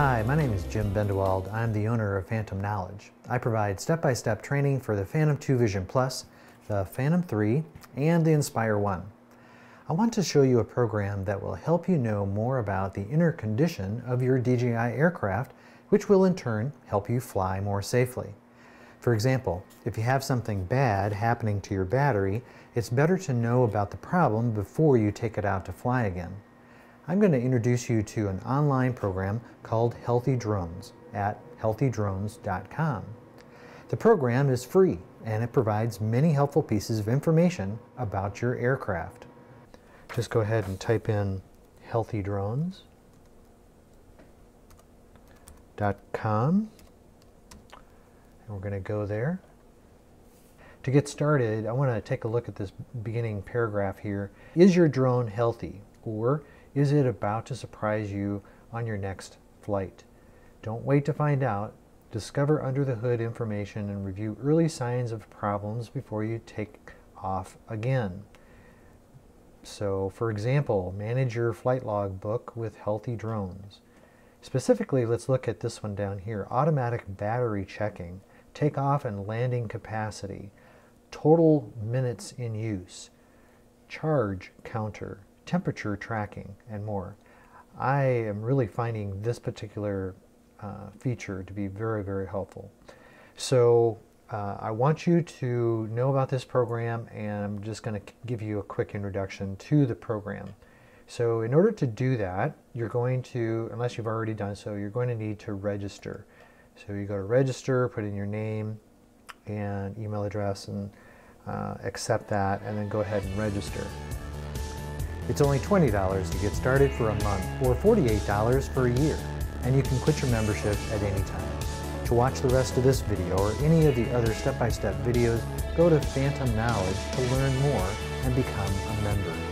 Hi, my name is Jim Bendewald. I'm the owner of Phantom Knowledge. I provide step-by-step training for the Phantom 2 Vision Plus, the Phantom 3, and the Inspire 1. I want to show you a program that will help you know more about the inner condition of your DJI aircraft, which will in turn help you fly more safely. For example, if you have something bad happening to your battery, it's better to know about the problem before you take it out to fly again. I'm going to introduce you to an online program called Healthy Drones at healthydrones.com. The program is free and it provides many helpful pieces of information about your aircraft. Just go ahead and type in healthydrones.com and we're going to go there. To get started, I want to take a look at this beginning paragraph here. Is your drone healthy or is it about to surprise you on your next flight? Don't wait to find out. Discover under the hood information and review early signs of problems before you take off again. So, for example, manage your flight log book with healthy drones. Specifically, let's look at this one down here automatic battery checking takeoff and landing capacity, total minutes in use, charge counter, temperature tracking, and more. I am really finding this particular uh, feature to be very, very helpful. So uh, I want you to know about this program and I'm just going to give you a quick introduction to the program. So in order to do that, you're going to, unless you've already done so, you're going to need to register. So you go to register, put in your name and email address and uh, accept that and then go ahead and register. It's only $20 to get started for a month or $48 for a year and you can quit your membership at any time. To watch the rest of this video or any of the other step-by-step -step videos, go to Phantom Knowledge to learn more and become a member.